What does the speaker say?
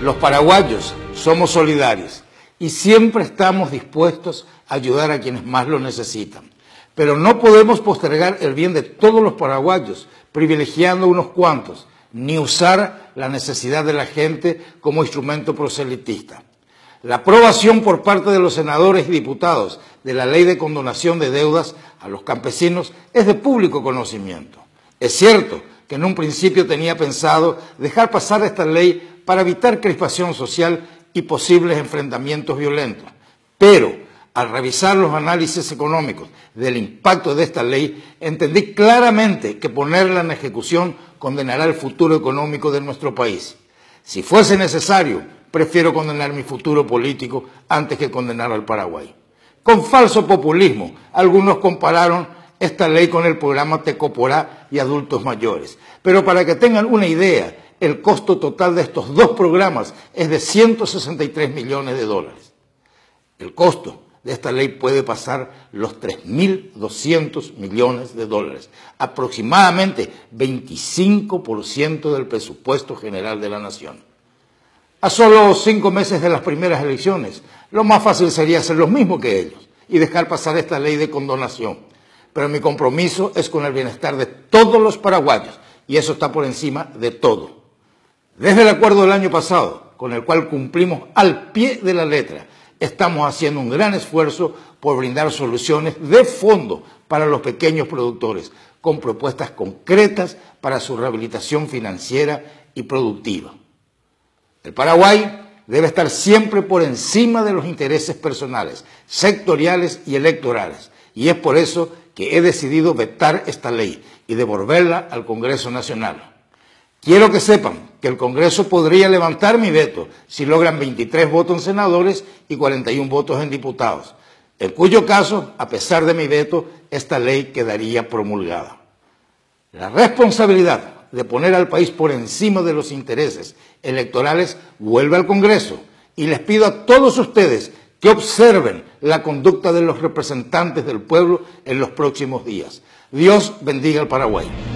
Los paraguayos somos solidarios y siempre estamos dispuestos a ayudar a quienes más lo necesitan. Pero no podemos postergar el bien de todos los paraguayos, privilegiando unos cuantos, ni usar la necesidad de la gente como instrumento proselitista. La aprobación por parte de los senadores y diputados de la ley de condonación de deudas a los campesinos es de público conocimiento. Es cierto que en un principio tenía pensado dejar pasar esta ley para evitar crispación social y posibles enfrentamientos violentos, pero al revisar los análisis económicos del impacto de esta ley, entendí claramente que ponerla en ejecución condenará el futuro económico de nuestro país. Si fuese necesario, prefiero condenar mi futuro político antes que condenar al Paraguay. Con falso populismo, algunos compararon esta ley con el programa Tecoporá y adultos mayores. Pero para que tengan una idea, el costo total de estos dos programas es de 163 millones de dólares. El costo de esta ley puede pasar los 3.200 millones de dólares, aproximadamente 25% del presupuesto general de la nación. A solo cinco meses de las primeras elecciones, lo más fácil sería hacer lo mismo que ellos y dejar pasar esta ley de condonación. Pero mi compromiso es con el bienestar de todos los paraguayos y eso está por encima de todo. Desde el acuerdo del año pasado, con el cual cumplimos al pie de la letra, estamos haciendo un gran esfuerzo por brindar soluciones de fondo para los pequeños productores, con propuestas concretas para su rehabilitación financiera y productiva. El Paraguay debe estar siempre por encima de los intereses personales, sectoriales y electorales. Y es por eso que he decidido vetar esta ley y devolverla al Congreso Nacional. Quiero que sepan que el Congreso podría levantar mi veto si logran 23 votos en senadores y 41 votos en diputados, en cuyo caso, a pesar de mi veto, esta ley quedaría promulgada. La responsabilidad de poner al país por encima de los intereses electorales vuelve al Congreso y les pido a todos ustedes que observen la conducta de los representantes del pueblo en los próximos días. Dios bendiga al Paraguay.